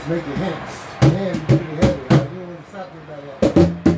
just make your hands, hands pretty heavy. Like, you don't want to stop anybody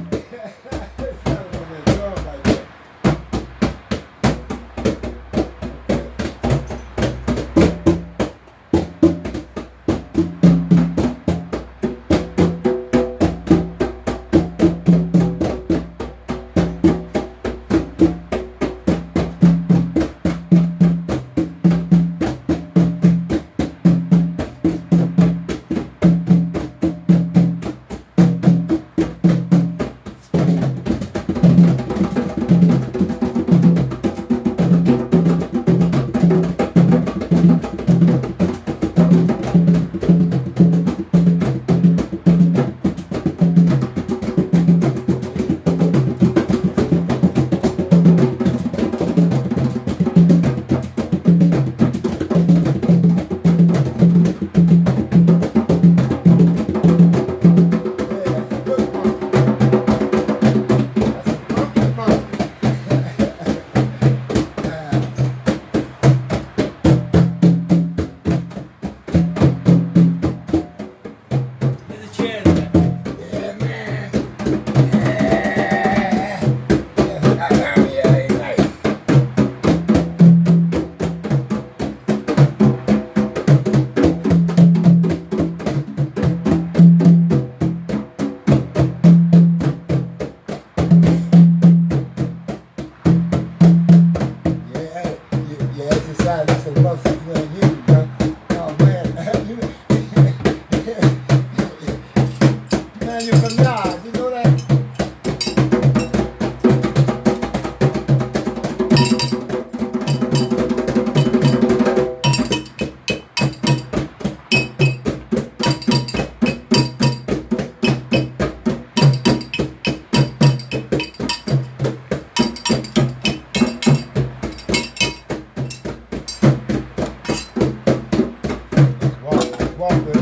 Cheers. o'clock,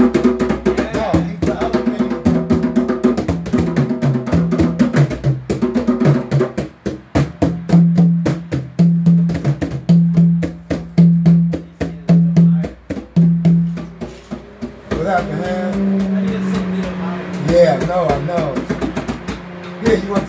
Without the hand. Yeah, know, I know. Yeah, you want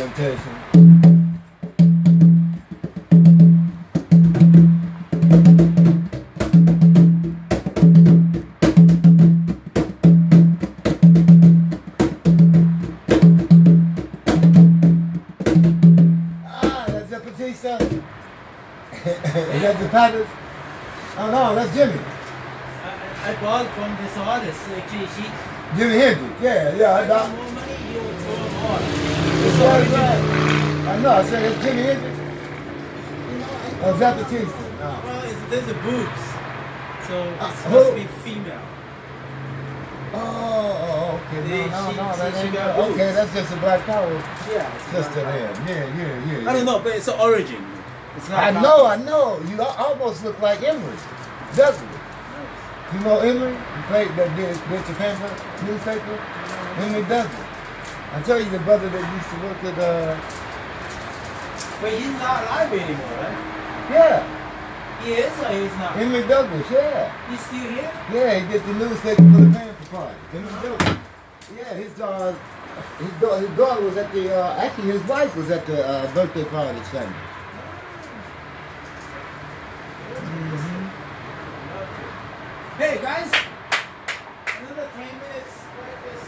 temptation. Ah, that's the Batista. Is that the Packers? Oh no, that's Jimmy. I, I I bought from this artist, actually, she Jimi Hendrix. Yeah, yeah. I, got I, more money, you will throw them all. it's right, right. I know. I said it's Jimi Hendrix. Oh, is that Batista? No. Well, it's, there's the boobs, so Uh, it's who? supposed to be female. Oh, okay. They- No, no, she- no. That she ain't got okay. That's just a Black Power Yeah. it's sister not- there. Yeah, yeah, yeah. I don't know, but it's an origin. It's not. I know, I know. You almost look like Emory Douglas. You know Emory? You played that did, did the paper newspaper? Emory Douglas. I tell you the brother that used to work at uh But he's not alive anymore, right? yeah, He is or he's not? Emory Douglas, yeah. He's still here? Yeah, he did the newspaper for the Panther Party. Emory Douglas. Yeah, his uh his daughter, his daughter was at the uh actually his wife was at the uh, birthday party Sunday. Mhm. Hey guys, another 10 minutes like this.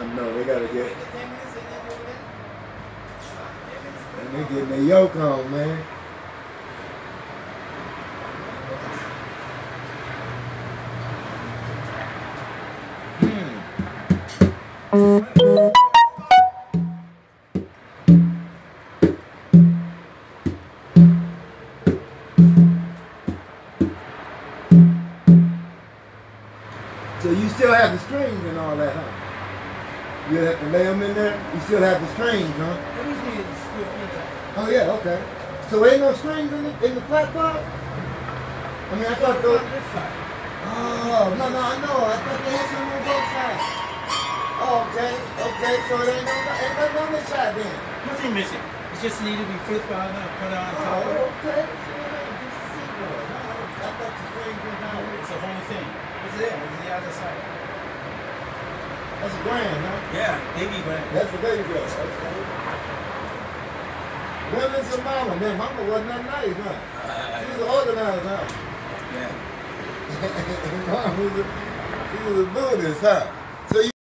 I know they gotta get the 10 minutes and then do it. and they getting their yoke on, man. Hmm. So you still have the strings and all that, huh? You have to lay them in there. You still have the strings, huh? Is. Oh yeah, okay. So ain't no strings in the in the flat bar? I mean, I thought those. This side. Oh no no I know. I thought they had some on both sides. Oh, okay, okay. So it ain't no ain't nothing on this side then. Nothing missing. It just need to be flipped on and put on top Oh, okay. So it ain't just a seatboard. No, I thought the strings were down. It's the whole thing. It's there. It's the other side. That's a grand, huh? Yeah, baby brand. That's a baby girl. Okay. Women's a mama. Man, mama wasn't that nice, huh? Uh, she was organized, huh? Yeah. Mom was a, she was a Buddhist, huh? So you